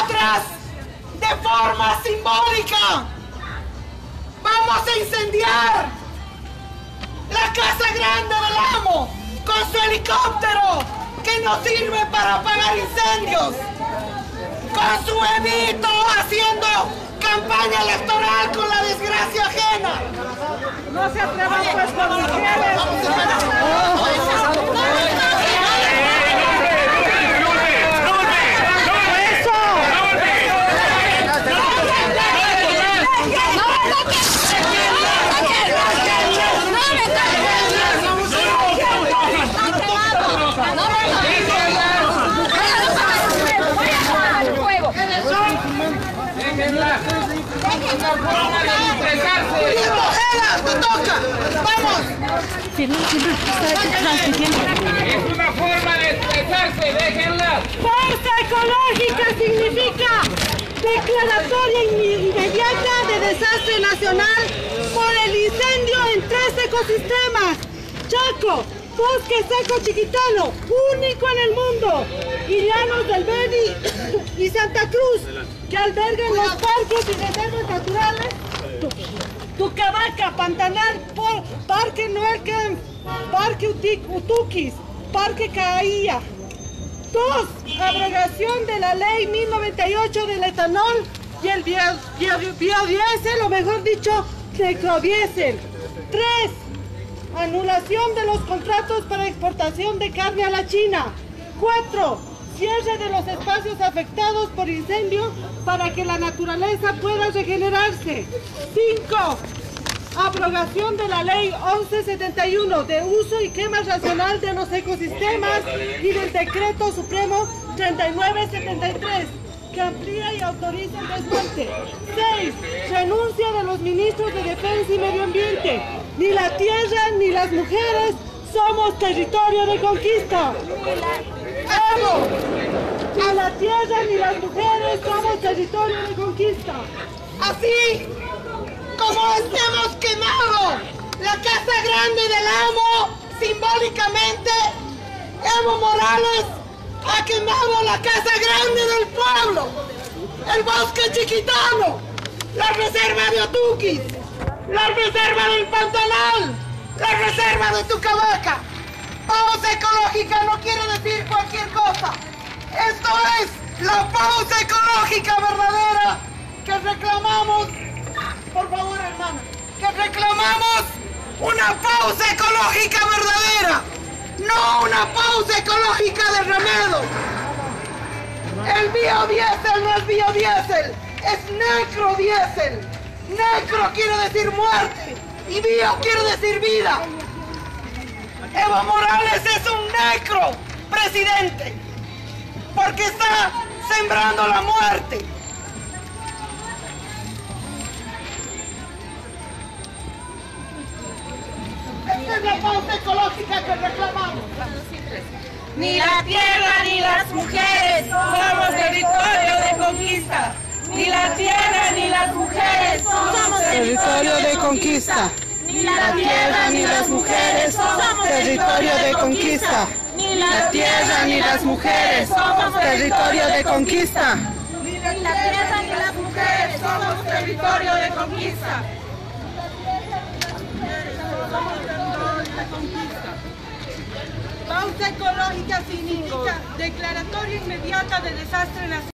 nosotras, de forma simbólica, vamos a incendiar la Casa Grande del Amo con su helicóptero que nos sirve para apagar incendios, con su evito haciendo campaña electoral con la desgracia ajena. No se atrevan pues con mujeres. ¡Vamos! Es una forma de expresarse, déjenla. Fuerza ecológica significa declaratoria inmediata de desastre nacional por el incendio en tres ecosistemas. Chaco, bosque seco chiquitano, único en el mundo. Y llanos del Beni y Santa Cruz, que albergan los parques y reservas naturales. Tucavaca, Pantanal, por- Parque Nuequén, Parque Uti- Utuquis, Parque Caía. Dos, abrogación de la ley 1098 del etanol y el bio- bio- biodiesel, o mejor dicho, necrobiesel. Tres, anulación de los contratos para exportación de carne a la China. Cuatro, cierre de los espacios afectados por incendio para que la naturaleza pueda regenerarse. Cinco, abrogación de la ley 1171 de uso y quema racional de los ecosistemas y del decreto supremo 3973 que amplía y autoriza el desmonte. 6. Renuncia de los ministros de Defensa y Medio Ambiente. Ni la tierra ni las mujeres somos territorio de conquista. ¡Vamos! Ni la tierra ni las mujeres somos territorio de conquista. Así como hemos quemado la Casa Grande del Amo simbólicamente, Evo Morales ha quemado la Casa Grande del Pueblo, el Bosque Chiquitano, la Reserva de Otuquis, la Reserva del Pantanal, la Reserva de Tucavaca. Pausa ecológica no quiere decir cualquier cosa. Esto es la pausa ecológica verdadera que reclamamos por favor, hermana, que reclamamos una pausa ecológica verdadera, no una pausa ecológica de remedo. El biodiesel no es biodiesel, es necrodiesel. Necro quiere decir muerte y bio quiere decir vida. Evo Morales es un necro presidente porque está sembrando la muerte. Esta es la pausa ecológica que reclamamos. Ni la tierra ni las mujeres somos territorio de conquista. Ni la tierra ni las mujeres somos Territorio de conquista. Ni la tierra ni las mujeres somos Territorio de conquista. Ni La tierra ni las mujeres somos territorio de conquista. Ni la tierra ni las mujeres somos territorio de conquista. Pausa ecológica significa declaratoria inmediata de desastre nacional.